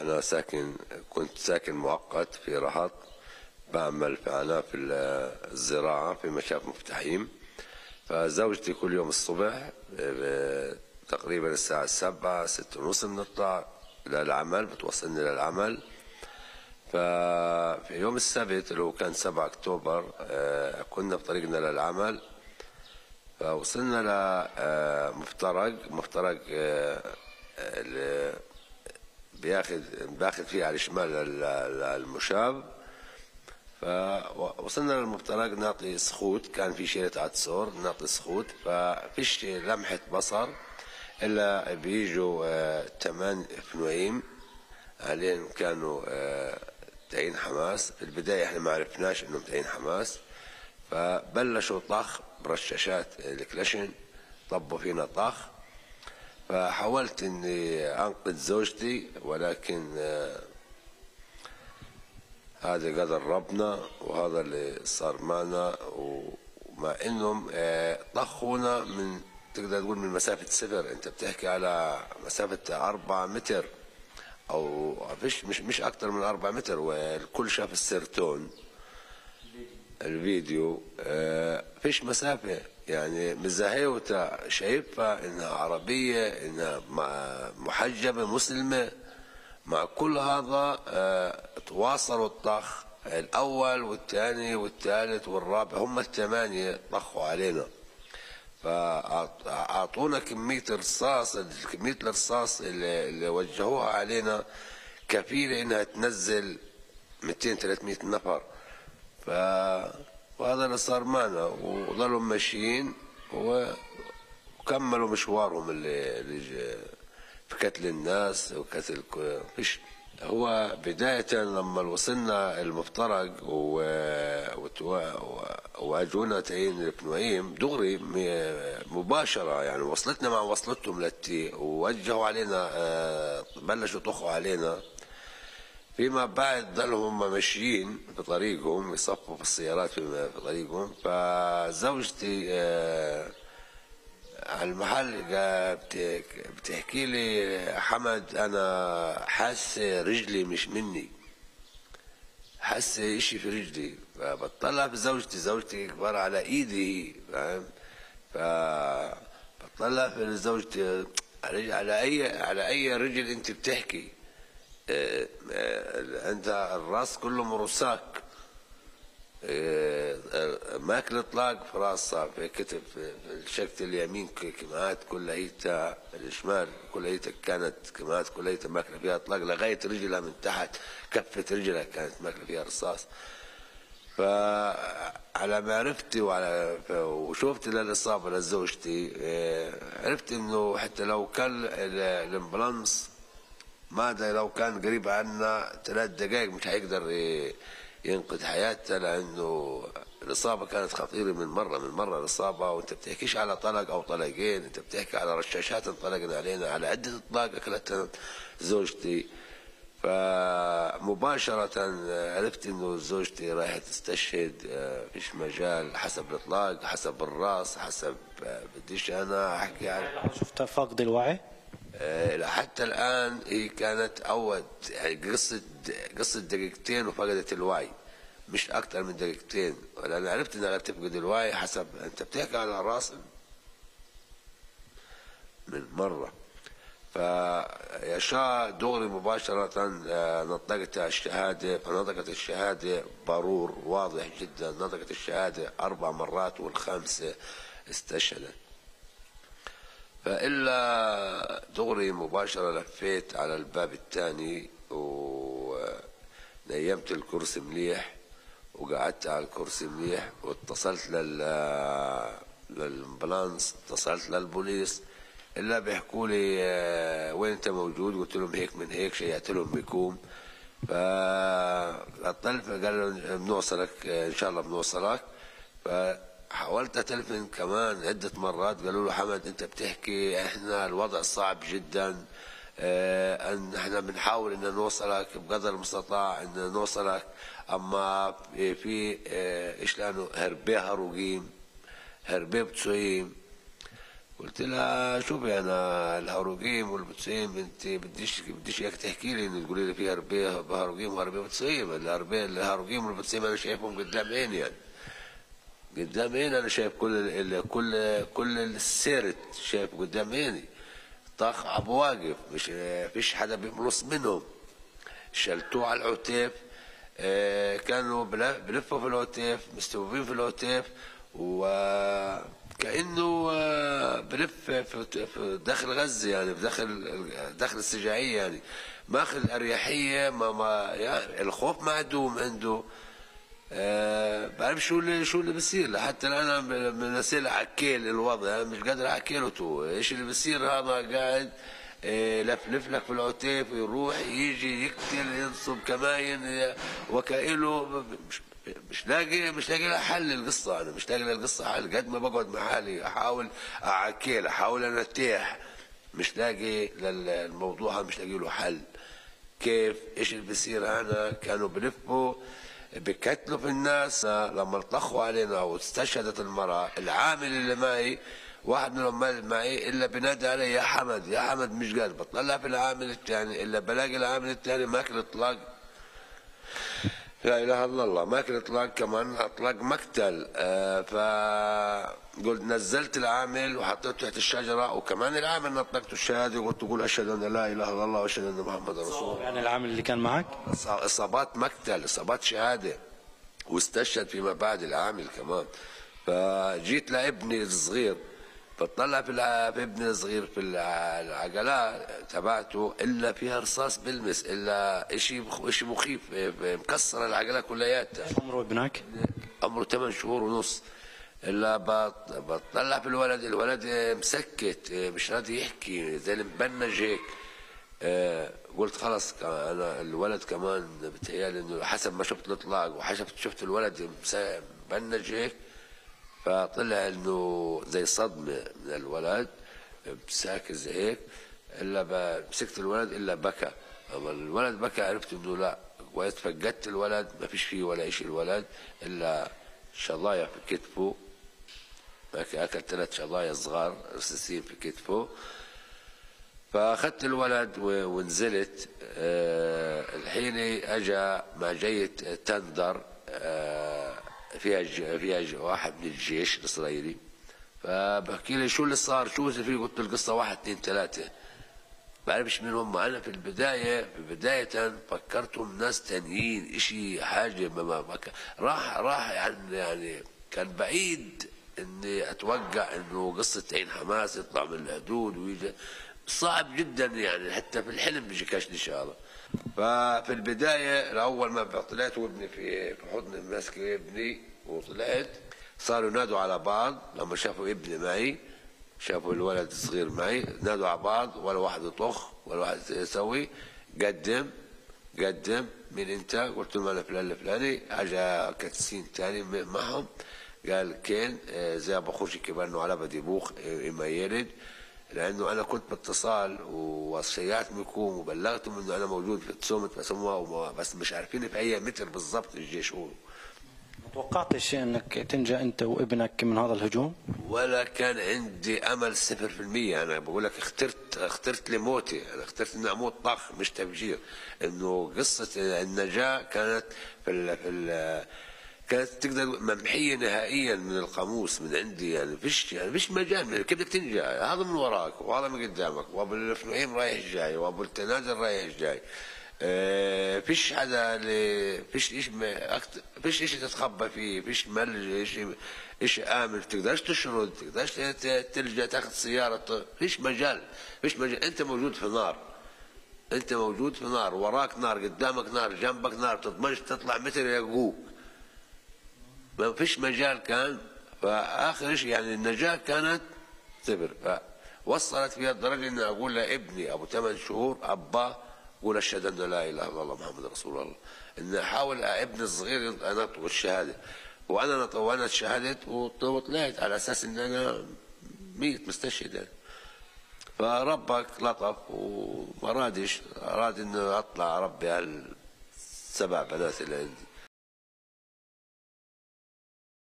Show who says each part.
Speaker 1: أنا ساكن كنت ساكن مؤقت في رهط بعمل في عناف الزراعة في مشاف مفتاحيم. فزوجتي كل يوم الصبح آه، تقريبا الساعة سبعة ستة ونص بنطلع للعمل بتوصلني للعمل ففي يوم السبت اللي هو كان 7 أكتوبر آه، كنا بطريقنا للعمل. فوصلنا لمفترق مفترق آه، اللي بياخذ باخذ فيه على الشمال المشاب فوصلنا للمفترق نعطي سخوت. كان في شيرة عدسور نعطي سخوت. ففيش لمحة بصر إلا بيجوا ثمان آه فنويم. عليهم كانوا آه تعيين حماس. البداية إحنا ما عرفناش إنهم تعيين حماس. فبلشوا طخ برشاشات الكلاشن طبوا فينا طخ. فحاولت إني أنقذ زوجتي ولكن آه هذا قدر ربنا وهذا اللي صار معنا ومع إنهم آه طخونا من تقدر تقول من مسافة صفر. أنت بتحكي على مسافة أربعة متر أو فيش مش مش أكثر من 4 متر والكل شاف السيرتون الفيديو آه فيش مسافة. يعني مزاهيوتا شايفها إنها عربية إنها محجبة مسلمة. مع كل هذا آه تواصلوا الطخ الأول والثاني والثالث والرابع هم الثمانية طخوا علينا. فأعطونا كمية رصاص كمية الرصاص اللي, اللي وجهوها علينا كفيلة إنها تنزل 200 300 نفر. ف وهذا اللي صار معنا وظلوا ماشيين وكملوا مشوارهم اللي, اللي في قتل الناس وقتل فيش هو بداية لما وصلنا المفترق وأجونا تعيين البنوعيم دغري مباشرة يعني وصلتنا مع وصلتهم للتي ووجهوا علينا بلشوا يطخوا علينا. فيما بعد ضلوا هم ماشيين في طريقهم يصفوا في السيارات في طريقهم. فزوجتي على المحل بتحكي لي حمد أنا حاسه رجلي مش مني حاسه إشي في رجلي. فبطلع في زوجتي زوجتي كبار على إيدي فاهم؟ فبطلع في زوجتي على اي على أي رجل أنت بتحكي. انت الراس كله مرساك. ماكل اطلاق في راسها في كتف في الشكت اليمين كمات كلها الشمال كلها كانت كمات كلها ماكلة فيها اطلاق لغاية رجلها من تحت كفة رجلها كانت ماكلة فيها رصاص. فعلى معرفتي وعلى وشفت للإصابة لزوجتي عرفت إنه حتى لو كان الإمبلانس ماذا لو كان قريب عنا ثلاث دقائق مش هيقدر ينقذ حياتها لأنه الإصابة كانت خطيرة من مرة من مرة الإصابة وأنت بتحكيش على طلق أو طلقين أنت بتحكي على رشاشات انطلقنا علينا على عدة إطلاق اكلتها زوجتي فمباشرة عرفت إنه زوجتي رايحة تستشهد فيش مجال حسب الإطلاق حسب الرأس حسب بديش أنا أحكي
Speaker 2: عن شفتها فقد الوعي؟
Speaker 1: حتى الآن هي كانت أول يعني قصة قصة دقيقتين وفقدت الوعي. مش أكثر من دقيقتين. لأن عرفت إنها تفقد الوعي حسب أنت بتحكي على رأس من مرة. فيشاء دغري مباشرة نطقت الشهادة. فنطقت الشهادة ברור واضح جدا. نطقت الشهادة أربع مرات والخامسة استشهدت. فإلا دغري مباشرة لفيت على الباب الثاني ونيمت الكرسي مليح وقعدت على الكرسي مليح واتصلت لل لل ambulance اتصلت للبوليس. إلا بيحكوا لي وين أنت موجود؟ قلت لهم هيك من هيك شيعت لهم بكوم فأطلت قال بنوصلك إن شاء الله بنوصلك. ف حاولت أتلفن كمان عدة مرات قالوا له حمد أنت بتحكي إحنا الوضع صعب جدا آه أن إحنا بنحاول إن نوصلك بقدر المستطاع إن نوصلك أما في إيش لأنه هربي هروقيم הרבה פצועים. قلت لها شوفي أنا الهاروجيم والبوتسيم أنت بديش بديش إياك تحكي لي ان تقولي لي في هربيه هاروجيم وهربيه بوتسيم الهربيه الهاروجيم والبوتسيم أنا شايفهم قدام عيني يعني. قدام عيني أنا شايف كل ال- كل كل ال סרט شايف قدام عيني طاخ أبو واقف مش فيش حدا بيملص منهم. شلتوه على العتيف آه، كانوا بلفوا في العتيف مستوفين في العتيف وكأنه آه، بلف في في داخل غزة يعني في داخل داخل السجاعية يعني. ماخذ أريحية ما ما يعني الخوف معدوم عنده. آه بعرف شو اللي شو اللي بصير حتى أنا بنسال اعكل الوضع أنا مش قادر تو. إيش اللي بصير هذا قاعد آه، لفلف لك في العتيف يروح يجي يقتل ينصب كماين وكائله مش مش لاقي مش لاقي لها حل القصة أنا مش لاقي لها القصة حل. قد ما بقعد مع حالي أحاول اعكل أحاول انتيح مش لاقي للموضوع مش لاقي له حل. كيف؟ إيش اللي بيصير؟ أنا كانوا بلفوا بكتلوا في الناس لما الطخوا علينا واستشهدت المرأة العامل اللي معي واحد من العمال اللي معي إلا بنادي علي يا حمد يا حمد مش قادر بطلع في العامل الثاني إلا بلاقي العامل الثاني ماكل اطلاق لا إله إلا الله. ماكل إطلاق كمان إطلاق مقتل. آه فقلت نزلت العامل وحطيته تحت الشجرة وكمان العامل نطقته الشهادة وقلت تقول أشهد أن لا إله إلا الله وأشهد أن محمد رسول الله.
Speaker 2: يعني العامل اللي كان معك
Speaker 1: إصابات مقتل إصابات شهادة. واستشهد فيما بعد العامل كمان. فجيت لابني الصغير. فطلع في ابني الصغير في الع- العجلات تبعته إلا فيها رصاص بلمس إلا شيء شيء مخيف مكسر العجلة كلياتها.
Speaker 2: عمره ابنك؟
Speaker 1: عمره 8 شهور ونص. إلا بطلع في الولد الولد مسكت مش راضي يحكي زي اللي مبنج هيك. آه، قلت خلص أنا الولد كمان بتهيألي إنه حسب ما شفت الإطلاق وحسب شفت الولد مبنج هيك فطلع إنه زي صدمة من الولد ساكت زي هيك إلا مسكت الولد إلا بكى. أما الولد بكى عرفت إنه لا كويس فقدت الولد ما فيش فيه ولا شيء الولد إلا شظايا في كتفه. أكل ثلاث شظايا صغار رصاصين في كتفه. فأخذت الولد ونزلت. آه، الحين اجى مع جية تندر. فيها فيها واحد من الجيش الإسرائيلي. فبحكي لي شو اللي صار شو فيه؟ قلت له القصة واحد اثنين ثلاثة. بعرفش مين هم. أنا في البداية في بداية فكرتهم ناس تانيين إشي حاجة ما ما راح راح يعني يعني كان بعيد إني أتوقع إنه قصة عين حماس يطلع من الحدود ويجي. صعب جدا يعني حتى في الحلم بيجيكاش إن شاء الله. ففي البداية اول ما طلعت وابني في حضني ماسك ابني وطلعت. صاروا ينادوا على بعض. لما شافوا ابني معي شافوا الولد الصغير معي نادوا على بعض. ولا واحد يطخ ولا واحد يسوي. قدم قدم من انت؟ قلت لهم أنا فلان الفلاني. اجى كتسين تاني م- معهم. قال كين آه، زي أبو خوشي كبار انه على بدي بوخ آه، إما يرد. لأنه أنا كنت باتصال ووصيات منكم وبلغتهم إنه أنا موجود في التصومت بسموها وما- بس مش عارفين في أي متر بالضبط الجيش هو.
Speaker 2: ما توقعتش إنك تنجى أنت وابنك من هذا الهجوم؟
Speaker 1: ولا كان عندي أمل صفر في المية. أنا بقول لك اخترت اخترت لموتي أنا اخترت إني أموت طخ مش تفجير. إنه قصة النجاة كانت في ال في ال كانت تقدر ممحية نهائيا من القاموس من عندي يعني فيش يعني فيش مجال كيف بدك تنجى هذا من وراك وهذا من قدامك وأبو الفنوعين رايح جاي وأبو التنازل رايح جاي. آه، فيش حدا فيش إيش فيش إيش تتخبى فيه فيش ملج إيش إيش آمن تقدرش تشرد تقدرش تلجأ تاخذ سيارة فيش مجال فيش مجال. أنت موجود في نار أنت موجود في نار وراك نار قدامك نار جنبك نار تضمنش تطلع متر يلقوك ما فيش مجال كان فآخر شيء يعني النجاة كانت صفر فوصلت فيها الدرجة اني أقول لابني أبو ثمان شهور أبا قول أشهد أن لا إله إلا الله محمد رسول الله. إن أحاول ابني الصغير انطق الشهاده وأنا وأنا شهدت وط- وطلعت على أساس إن أنا ميت مستشهد. يعني. فربك لطف وما رادش أراد انه أطلع اربي هالسبع بنات اللي عندي.